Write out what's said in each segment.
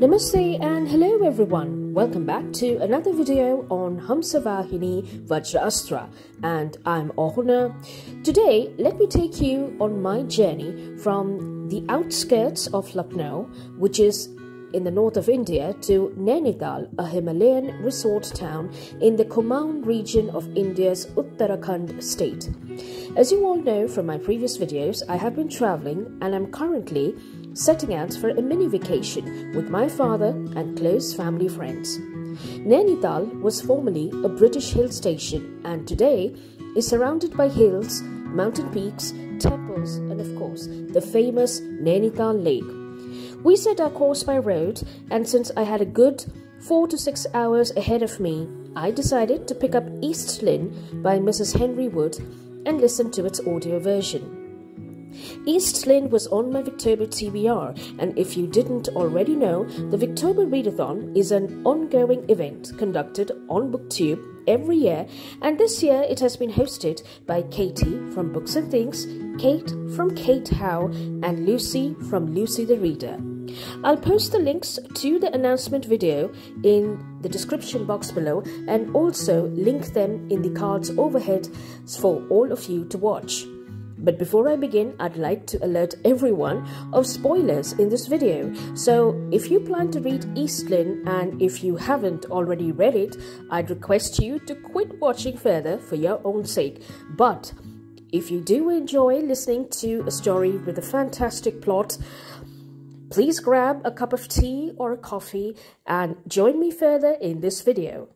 Namaste and hello everyone. Welcome back to another video on Hamsavahini Vajraasthra and I'm Awhona. Today, let me take you on my journey from the outskirts of Lucknow, which is in the north of India, to Nainital, a Himalayan resort town in the Kumaon region of India's Uttarakhand state. As you all know from my previous videos, I have been traveling and I'm currently setting out for a mini vacation with my father and close family friends. Nainital was formerly a British hill station and today is surrounded by hills, mountain peaks, temples, and of course, the famous Nainital Lake. We set our course by road, and since I had a good four to six hours ahead of me, I decided to pick up East Lynne by Mrs. Henry Wood and listen to its audio version. East Lynne was on my Victober TBR, and if you didn't already know, the Victober Readathon is an ongoing event conducted on BookTube every year, and this year it has been hosted by Katie from Books and Things, Kate from Kate Howe, and Lucy from Lucy the Reader. I'll post the links to the announcement video in the description box below and also link them in the cards overhead for all of you to watch. But before I begin, I'd like to alert everyone of spoilers in this video. So if you plan to read East Lynne and if you haven't already read it, I'd request you to quit watching further for your own sake. But if you do enjoy listening to a story with a fantastic plot, please grab a cup of tea or a coffee and join me further in this video.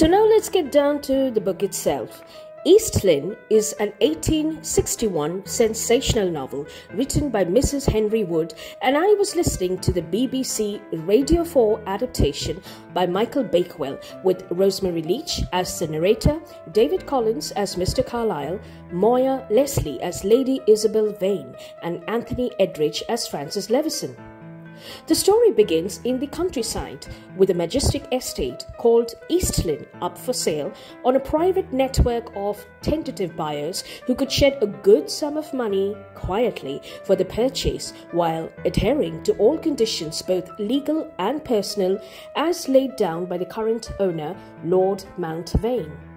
So now let's get down to the book itself. East Lynne is an 1861 sensational novel written by Mrs. Henry Wood, and I was listening to the BBC Radio 4 adaptation by Michael Bakewell with Rosemary Leach as the narrator, David Collins as Mr. Carlyle, Moya Leslie as Lady Isabel Vane, and Anthony Edridge as Francis Levison. The story begins in the countryside with a majestic estate called East Lynne up for sale on a private network of tentative buyers who could shed a good sum of money quietly for the purchase while adhering to all conditions, both legal and personal, as laid down by the current owner, Lord Mount Vane.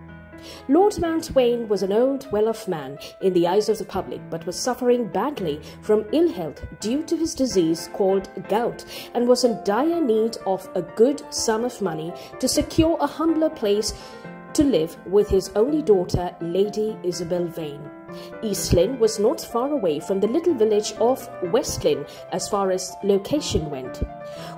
Lord Mount was an old, well off man in the eyes of the public, but was suffering badly from ill health due to his disease called gout and was in dire need of a good sum of money to secure a humbler place to live with his only daughter, Lady Isabel Vane. East Lynne was not far away from the little village of West Lynne as far as location went.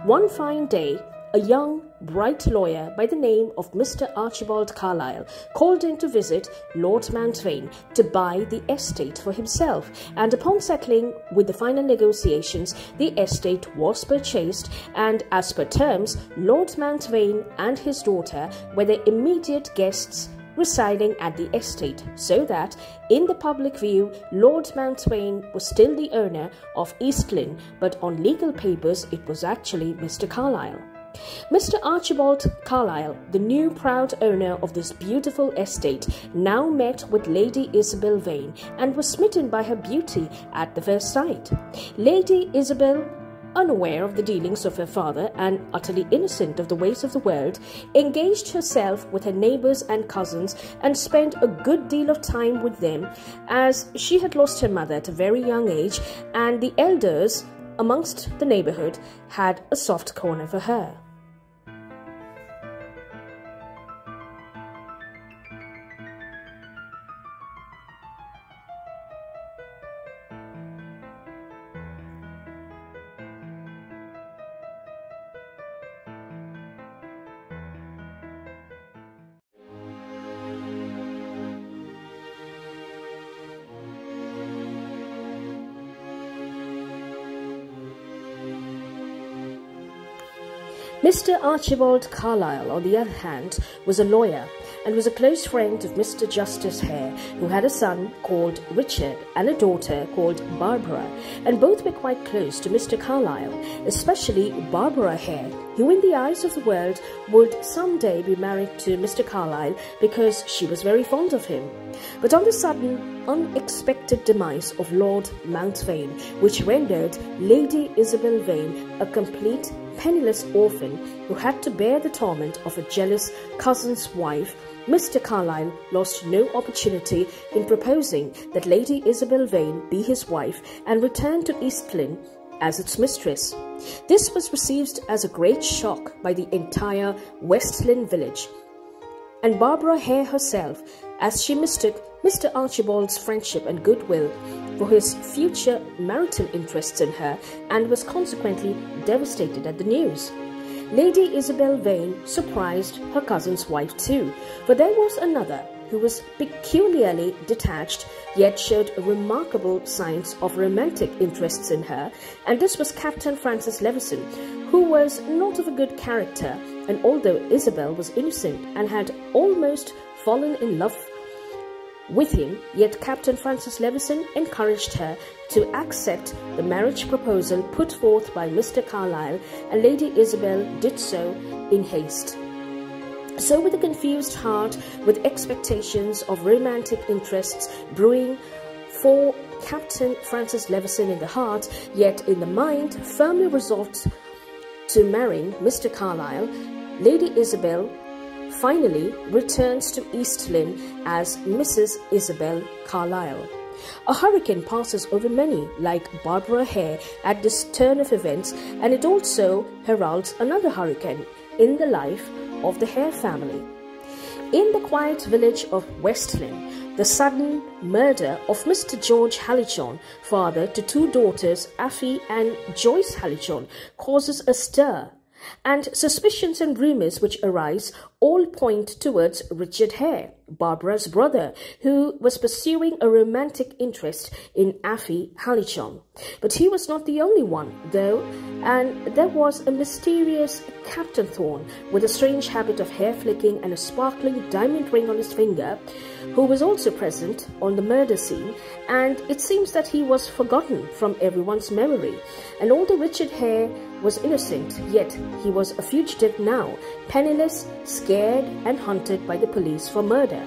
One fine day, a young, bright lawyer by the name of Mr. Archibald Carlyle called in to visit Lord Mountvain to buy the estate for himself, and upon settling with the final negotiations, the estate was purchased, and as per terms, Lord Mountvain and his daughter were the immediate guests residing at the estate, so that in the public view, Lord Mountvain was still the owner of East Lynne, but on legal papers it was actually Mr. Carlyle. Mr. Archibald Carlyle, the new proud owner of this beautiful estate, now met with Lady Isabel Vane and was smitten by her beauty at the first sight. Lady Isabel unaware of the dealings of her father and utterly innocent of the ways of the world, engaged herself with her neighbors and cousins and spent a good deal of time with them as she had lost her mother at a very young age and the elders amongst the neighborhood had a soft corner for her. Mr. Archibald Carlyle, on the other hand, was a lawyer and was a close friend of Mr. Justice Hare, who had a son called Richard and a daughter called Barbara, and both were quite close to Mr. Carlyle, especially Barbara Hare, who in the eyes of the world would some day be married to Mr. Carlyle because she was very fond of him. But on the sudden, unexpected demise of Lord Mountvain, which rendered Lady Isabel Vane a complete penniless orphan who had to bear the torment of a jealous cousin's wife, Mr. Carlyle lost no opportunity in proposing that Lady Isabel Vane be his wife and return to East Lynne as its mistress. This was received as a great shock by the entire West Lynne village, and Barbara Hare herself, as she mistook Mr. Archibald's friendship and goodwill for his future marital interests in her and was consequently devastated at the news. Lady Isabel Vane surprised her cousin's wife too, for there was another who was peculiarly detached yet showed remarkable signs of romantic interests in her, and this was Captain Francis Levison, who was not of a good character, and although Isabel was innocent and had almost fallen in love with him, yet Captain Francis Levison encouraged her to accept the marriage proposal put forth by Mr. Carlyle, and Lady Isabel did so in haste. So, with a confused heart, with expectations of romantic interests brewing for Captain Francis Levison in the heart, yet in the mind firmly resolved to marry Mr. Carlyle, Lady Isabel finally returns to East Lynne as Mrs. Isabel Carlyle. A hurricane passes over many, like Barbara Hare, at this turn of events, and it also heralds another hurricane in the life of the Hare family. In the quiet village of West Lynne, the sudden murder of Mr. George Hallijohn, father to two daughters, Afy and Joyce Hallijohn, causes a stir and suspicions and rumors which arise all point towards Richard Hare, Barbara's brother, who was pursuing a romantic interest in Afy Hallijohn. But he was not the only one, though, and there was a mysterious Captain Thorn with a strange habit of hair flicking and a sparkling diamond ring on his finger, who was also present on the murder scene, and it seems that he was forgotten from everyone's memory. And although Richard Hare was innocent, yet he was a fugitive now, penniless, scared, and hunted by the police for murder.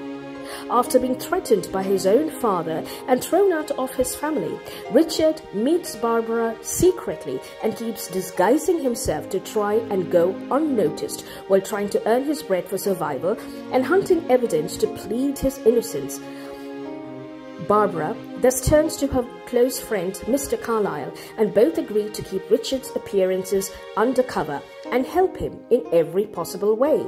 After being threatened by his own father and thrown out of his family, Richard meets Barbara secretly and keeps disguising himself to try and go unnoticed while trying to earn his bread for survival and hunting evidence to plead his innocence. Barbara thus turns to her close friend Mr. Carlyle and both agree to keep Richard's appearances undercover and help him in every possible way.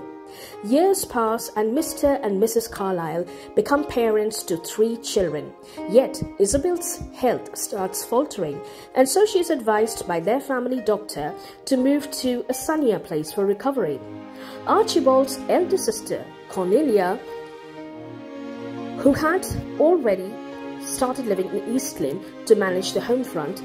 Years pass, and Mr. and Mrs. Carlyle become parents to three children. Yet, Isabel's health starts faltering, and so she is advised by their family doctor to move to a sunnier place for recovery. Archibald's elder sister, Cornelia, who had already started living in East Lynne to manage the home front,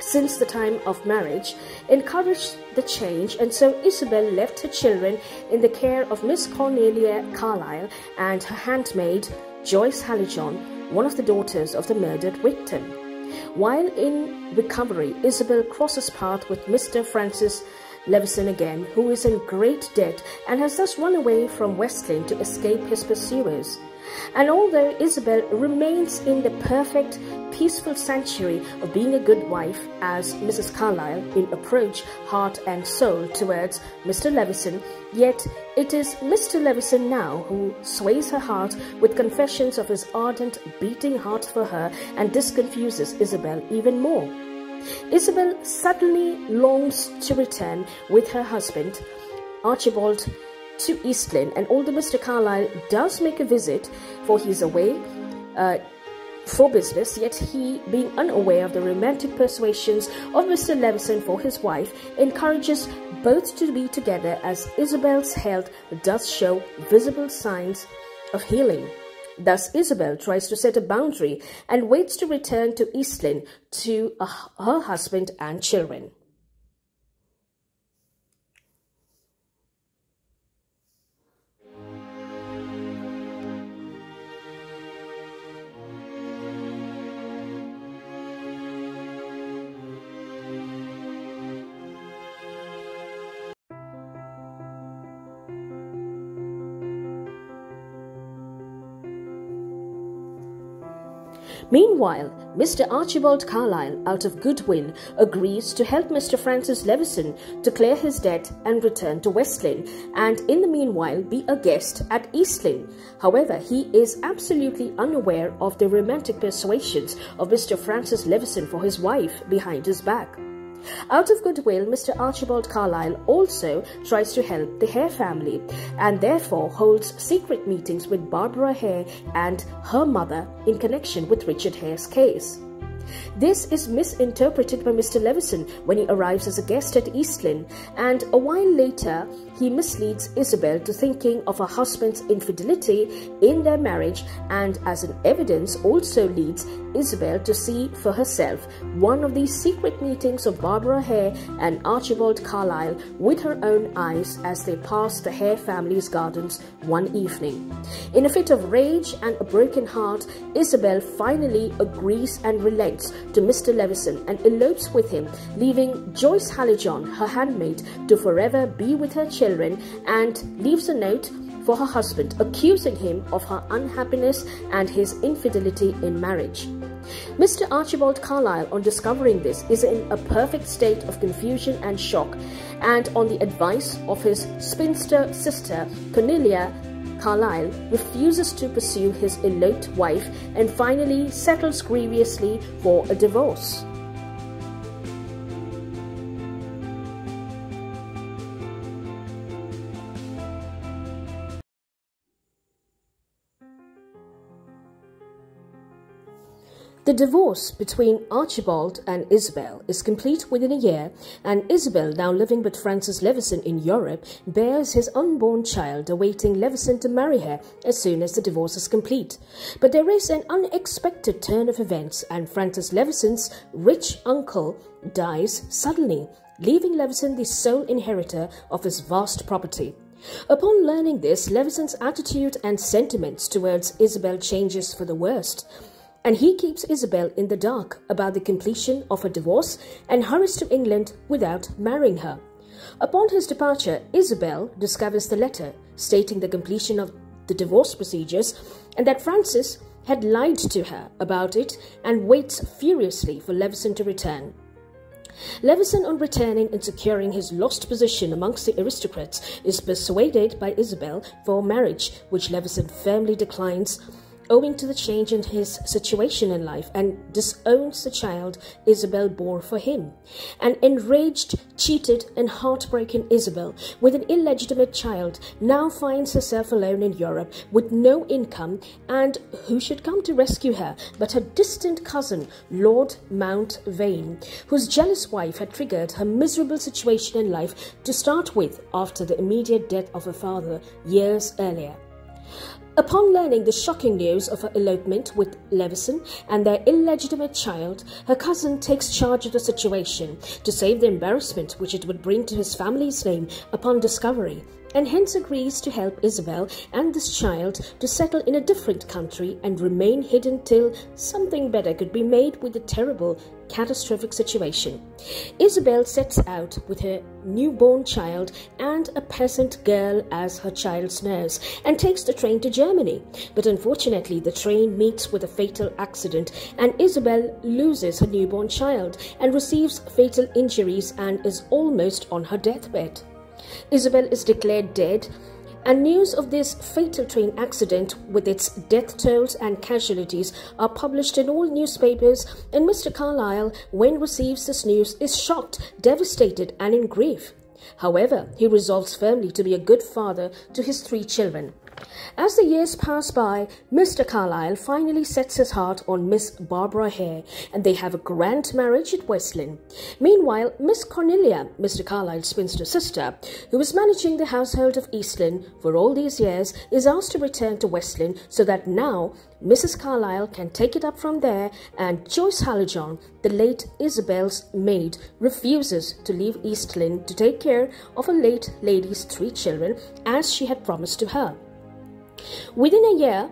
since the time of marriage encouraged the change, and so Isabel left her children in the care of Miss Cornelia Carlyle and her handmaid Joyce Hallijohn, one of the daughters of the murdered victim. While in recovery, Isabel crosses paths with Mr. Francis Levison again, who is in great debt and has thus run away from West Lynne to escape his pursuers. And although Isabel remains in the perfect, peaceful sanctuary of being a good wife, as Mrs. Carlyle in approach, heart, and soul towards Mr. Levison, yet it is Mr. Levison now who sways her heart with confessions of his ardent, beating heart for her, and this confuses Isabel even more. Isabel suddenly longs to return with her husband, Archibald to East Lynne, and older Mr. Carlyle does make a visit, for he is away uh, for business, yet he, being unaware of the romantic persuasions of Mr. Levison for his wife, encourages both to be together as Isabel's health does show visible signs of healing. Thus, Isabel tries to set a boundary and waits to return to East Lynne to uh, her husband and children. Meanwhile, Mr. Archibald Carlyle, out of goodwill, agrees to help Mr. Francis Levison to clear his debt and return to West Lynne, and in the meanwhile be a guest at East Lynne. However, he is absolutely unaware of the romantic persuasions of Mr. Francis Levison for his wife behind his back. Out of goodwill, Mr. Archibald Carlyle also tries to help the Hare family and therefore holds secret meetings with Barbara Hare and her mother in connection with Richard Hare's case. This is misinterpreted by Mr. Levison when he arrives as a guest at East Lynne, and a while later, he misleads Isabel to thinking of her husband's infidelity in their marriage, and as an evidence, also leads Isabel to see for herself one of these secret meetings of Barbara Hare and Archibald Carlyle with her own eyes as they pass the Hare family's gardens one evening. In a fit of rage and a broken heart, Isabel finally agrees and relents to Mr. Levison and elopes with him, leaving Joyce Hallijohn, her handmaid, to forever be with her children and leaves a note for her husband, accusing him of her unhappiness and his infidelity in marriage. Mr. Archibald Carlyle, on discovering this, is in a perfect state of confusion and shock, and on the advice of his spinster sister, Cornelia, Carlyle refuses to pursue his eloped wife and finally settles grievously for a divorce. The divorce between Archibald and Isabel is complete within a year, and Isabel, now living with Francis Levison in Europe, bears his unborn child, awaiting Levison to marry her as soon as the divorce is complete. But there is an unexpected turn of events, and Francis Levison's rich uncle dies suddenly, leaving Levison the sole inheritor of his vast property. Upon learning this, Levison's attitude and sentiments towards Isabel changes for the worst and he keeps Isabel in the dark about the completion of her divorce and hurries to England without marrying her. Upon his departure, Isabel discovers the letter stating the completion of the divorce procedures and that Francis had lied to her about it and waits furiously for Levison to return. Levison, on returning and securing his lost position amongst the aristocrats, is persuaded by Isabel for marriage, which Levison firmly declines owing to the change in his situation in life and disowns the child Isabel bore for him. An enraged, cheated, and heartbroken Isabel, with an illegitimate child, now finds herself alone in Europe with no income, and who should come to rescue her but her distant cousin, Lord Mount Vane, whose jealous wife had triggered her miserable situation in life to start with after the immediate death of her father years earlier. Upon learning the shocking news of her elopement with Levison and their illegitimate child, her cousin takes charge of the situation to save the embarrassment which it would bring to his family's name upon discovery, and hence agrees to help Isabel and this child to settle in a different country and remain hidden till something better could be made with the terrible catastrophic situation. Isabel sets out with her newborn child and a peasant girl as her child's nurse and takes the train to Germany. But unfortunately, the train meets with a fatal accident and Isabel loses her newborn child and receives fatal injuries and is almost on her deathbed. Isabel is declared dead and news of this fatal train accident with its death tolls and casualties are published in all newspapers and Mr. Carlyle, when receives this news, is shocked, devastated and in grief. However, he resolves firmly to be a good father to his three children. As the years pass by, Mr. Carlyle finally sets his heart on Miss Barbara Hare, and they have a grand marriage at West Lynne. Meanwhile, Miss Cornelia, Mr. Carlyle's spinster sister, who was managing the household of East Lynne for all these years, is asked to return to West Lynne so that now Mrs. Carlyle can take it up from there, and Joyce Hallijohn, the late Isabel's maid, refuses to leave East Lynne to take care of a late lady's three children as she had promised to her. Within a year,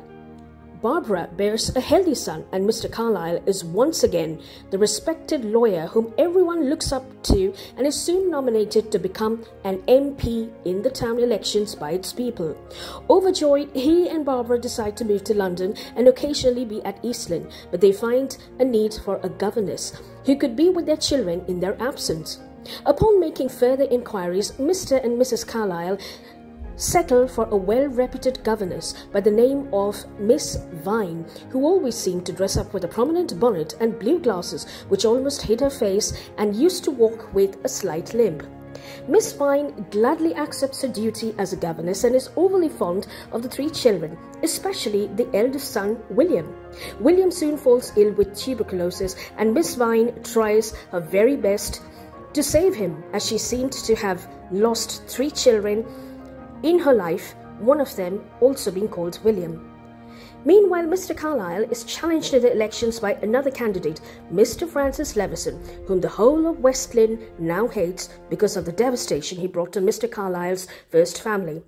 Barbara bears a healthy son, and Mr. Carlyle is once again the respected lawyer whom everyone looks up to and is soon nominated to become an MP in the town elections by its people. Overjoyed, he and Barbara decide to move to London and occasionally be at East Lynne, but they find a need for a governess who could be with their children in their absence. Upon making further inquiries, Mr. and Mrs. Carlyle settle for a well reputed governess by the name of Miss Vine, who always seemed to dress up with a prominent bonnet and blue glasses which almost hid her face and used to walk with a slight limp. Miss Vine gladly accepts her duty as a governess and is overly fond of the three children, especially the eldest son, William. William soon falls ill with tuberculosis, and Miss Vine tries her very best to save him, as she seemed to have lost three children in her life, one of them also being called William. Meanwhile, Mr. Carlyle is challenged in the elections by another candidate, Mr. Francis Levison, whom the whole of West Lynne now hates because of the devastation he brought to Mr. Carlyle's first family.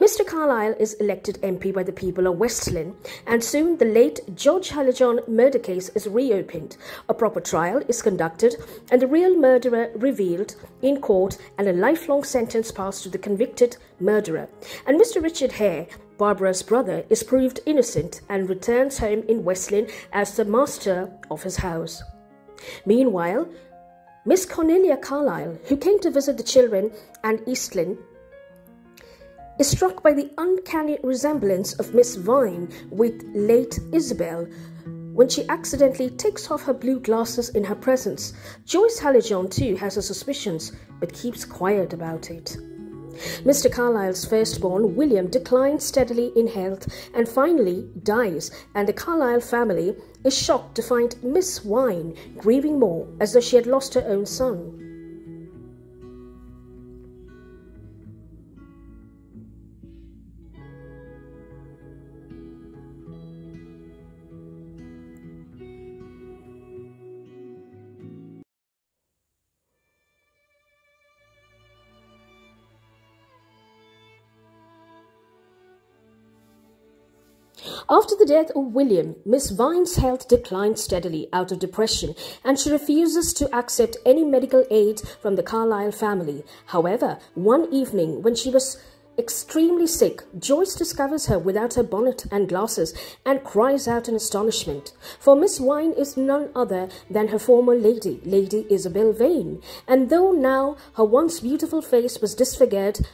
Mr. Carlyle is elected MP by the people of West Lynne, and soon the late George Hallijohn murder case is reopened. A proper trial is conducted, and the real murderer revealed in court, and a lifelong sentence passed to the convicted murderer. And Mr. Richard Hare, Barbara's brother, is proved innocent and returns home in West Lynne as the master of his house. Meanwhile, Miss Cornelia Carlyle, who came to visit the children and East Lynne, is struck by the uncanny resemblance of Miss Vine with late Isabel when she accidentally takes off her blue glasses in her presence. Joyce Hallijohn, too, has her suspicions but keeps quiet about it. Mr. Carlyle's firstborn, William, declines steadily in health and finally dies, and the Carlyle family is shocked to find Miss Vine grieving more as though she had lost her own son. After the death of William, Miss Vine's health declined steadily out of depression and she refuses to accept any medical aid from the Carlyle family. However, one evening when she was extremely sick, Joyce discovers her without her bonnet and glasses and cries out in astonishment. For Miss Vine is none other than her former lady, Lady Isabel Vane, and though now her once beautiful face was disfigured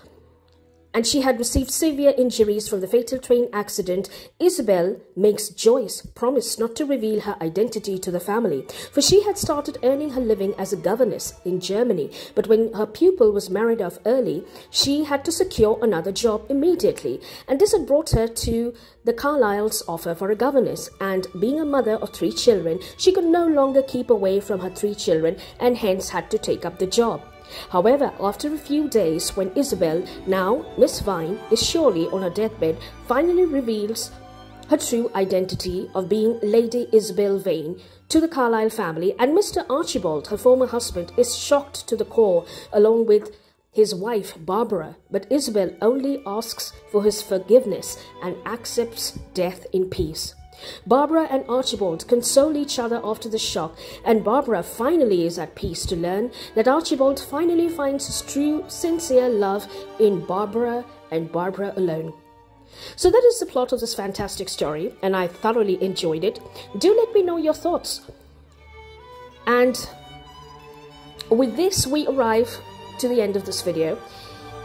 and she had received severe injuries from the fatal train accident, Isabel makes Joyce promise not to reveal her identity to the family, for she had started earning her living as a governess in Germany. But when her pupil was married off early, she had to secure another job immediately, and this had brought her to the Carlyle's offer for a governess. And being a mother of three children, she could no longer keep away from her three children and hence had to take up the job. However, after a few days, when Isabel, now Miss Vine, is surely on her deathbed, finally reveals her true identity of being Lady Isabel Vane to the Carlyle family, and Mr. Archibald, her former husband, is shocked to the core, along with his wife Barbara, but Isabel only asks for his forgiveness and accepts death in peace. Barbara and Archibald console each other after the shock, and Barbara finally is at peace to learn that Archibald finally finds his true, sincere love in Barbara and Barbara alone. So that is the plot of this fantastic story, and I thoroughly enjoyed it. Do let me know your thoughts. And with this, we arrive to the end of this video.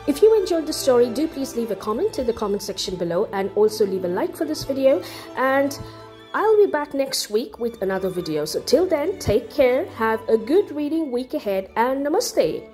If you enjoyed the story, do please leave a comment in the comment section below and also leave a like for this video. And I'll be back next week with another video. So till then, take care, have a good reading week ahead, and namaste.